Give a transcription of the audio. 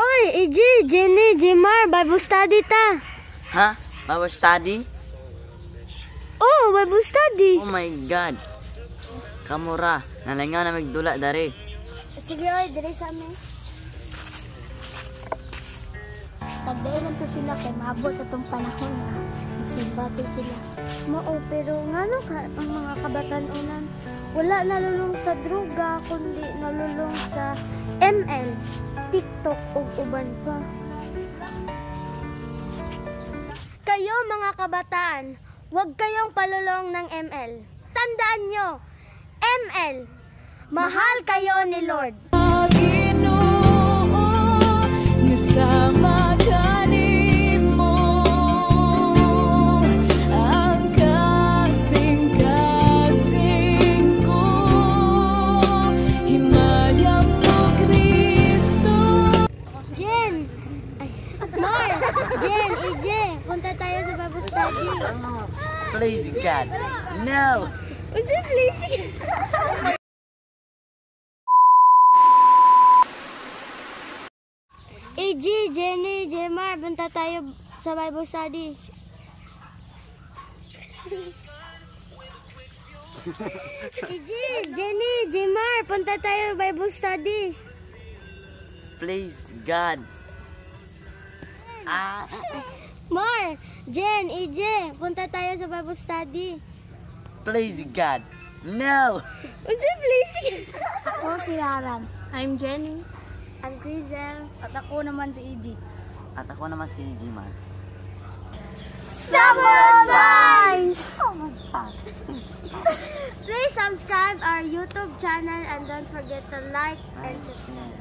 Oy, Iji, Jenny, Jimar, Bible study ta. Ha? Bible study? Oh, Bible study. Oh my God. Kamura, nalingaw na magdula dari. Sige, oy, dari sa amin. Tagdain lang to sila kay maabot itong panahon na simbato sila. Mao, pero nga no, ka, ang mga kabatanunan, wala nalulong sa droga, kundi nalulong sa ML, TikTok ug uban pa. Kayo mga kabataan, huwag kayong palulong ng ML. Tandaan nyo, ML, mahal kayo ni Lord. Ginoo Jen, EJ, punta tayo sa Bible study. Please God. No. Unsa please? EJ, Jenny, Jemar, punta tayo sa Bible study. EJ, Jenny, Jemar, punta tayo Bible study. Please God. Ah. Mar, Jen, EJ, punta tayo sa Bible study. Please God. No. Unsa please? Ako si Haran. I'm Jenny. I'm Grizel. At ako naman si EG. At ako naman si Jimar. Summer Minds! Please subscribe our YouTube channel and don't forget to like and subscribe.